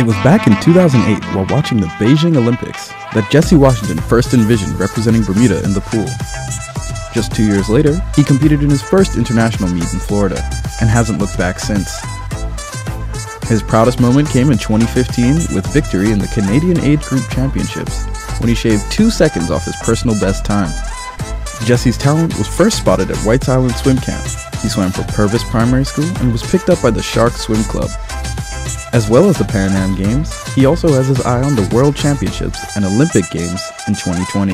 It was back in 2008 while watching the Beijing Olympics that Jesse Washington first envisioned representing Bermuda in the pool. Just two years later, he competed in his first international meet in Florida and hasn't looked back since. His proudest moment came in 2015 with victory in the Canadian Age Group Championships when he shaved two seconds off his personal best time. Jesse's talent was first spotted at Whites Island Swim Camp. He swam for Purvis Primary School and was picked up by the Shark Swim Club. As well as the Pan Am Games, he also has his eye on the World Championships and Olympic Games in 2020.